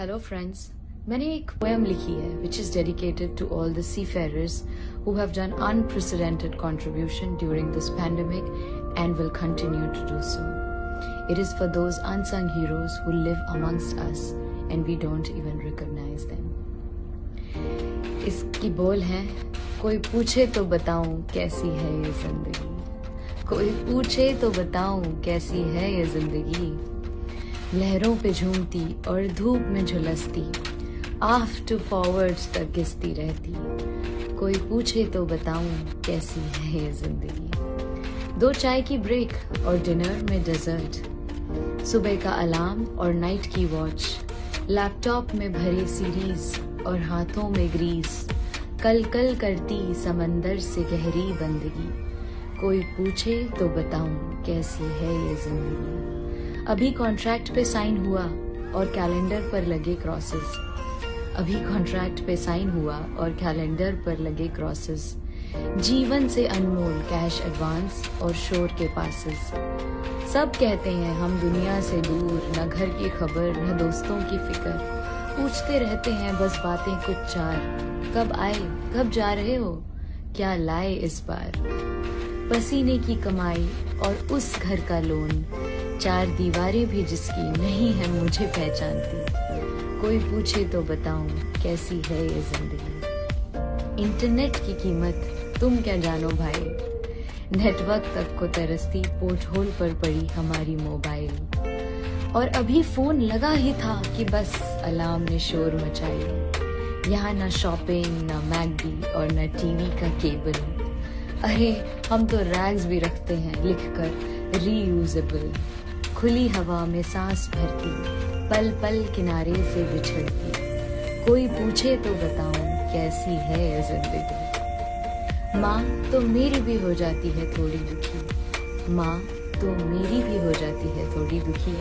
Hello friends मैंने एक poem लिखी है which is dedicated to all the seafarers who have done unprecedented contribution during this pandemic and will continue to do so it is for those unsung heroes who live amongst us and we don't even recognise them इसकी बोल है, कोई पूछे तो बताऊँ कैसी है ये ज़िंदगी। कोई पूछे तो बताऊँ कैसी है ये ज़िंदगी। लहरों पे झूमती और धूप में झुलसती। आफ टू फॉरवर्ड तक घिसती रहती। कोई पूछे तो बताऊँ कैसी है ये ज़िंदगी। दो चाय की ब्रेक और डिनर में डेजर्ट सुबह का अलार्म और नाइट की वॉच लैपटॉप में भरी सीरीज़ और हाथों में ग्रीस कल कल करती समंदर से गहरी बंदगी। कोई पूछे तो बताऊँ कैसी है ये ज़िंदगी। अभी कॉन्ट्रैक्ट पे साइन हुआ और कैलेंडर पर लगे क्रॉसेस अभी कॉन्ट्रैक्ट पे साइन हुआ और कैलेंडर पर लगे क्रॉसेस जीवन से अनमोल कैश एडवांस और शोर के पासेस सब कहते हैं हम दुनिया से दूर, न घर की खबर, न दोस्तों की फ़िक्र. पूछते रहते हैं बस बातें कुछ चार. कब आए, कब जा रहे हो? क्या लाए इस बार? पसीने की कमाई और उस घर का लोन चार दीवारें भी जिसकी नहीं है मुझे पहचानती कोई पूछे तो बताऊँ कैसी है ये ज़िंदगी। इंटरनेट की कीमत तुम क्या जानो भाई? नेटवर्क तक को तरसती, पोर्ट होल पर पड़ी हमारी मोबाइल। और अभी फ़ोन लगा ही था कि बस अलार्म ने शोर मचाई। यहाँ ना शॉपिंग, ना मैगडी और ना टीवी का केबल। अरे, हम तो रैग्स भी रखते हैं लिखकर रीयूजेबल खुली हवा में सांस भरती पल पल किनारे से बिछड़ती। कोई पूछे तो बताऊँ, कैसी है ज़िंदगी? माँ तो मेरी भी हो जाती है थोड़ी दुखी। माँ तो मेरी भी हो जाती है थोड़ी दुखी।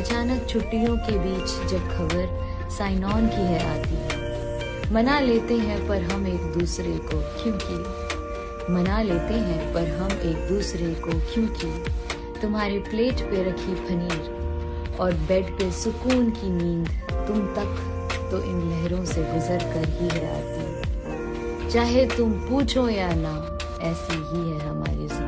अचानक छुट्टियों के बीच जब खबर साइन ऑन की है आती है। मना लेते हैं पर हम एक दूसरे को क्योंकि मना लेते हैं पर हम एक दूसरे को क्योंकि तुम्हारे प्लेट पे रखी पनीर और बेड पे सुकून की नींद तुम तक तो इन लहरों से गुजर कर ही आती चाहे तुम पूछो या ना, ऐसी ही है हमारी ज़िंदगी।